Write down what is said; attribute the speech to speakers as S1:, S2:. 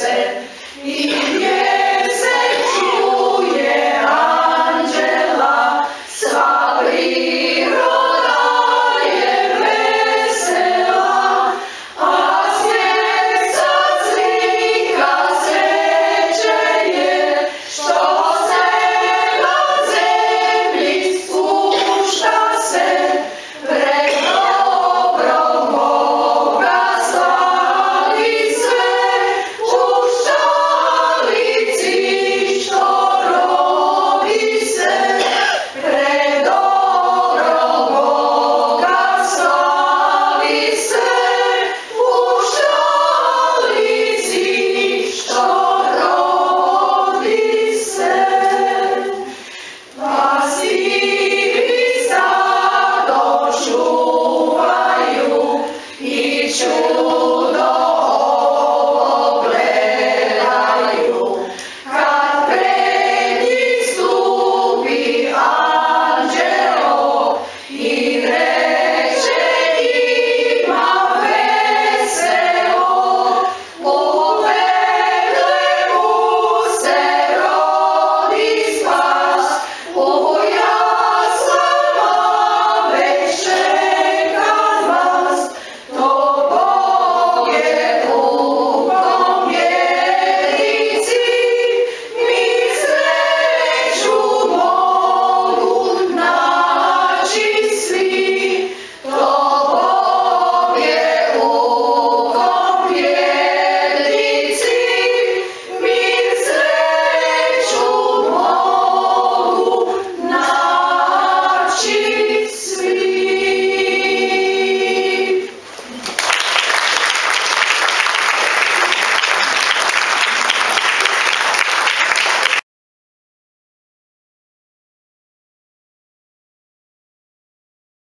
S1: zvijezde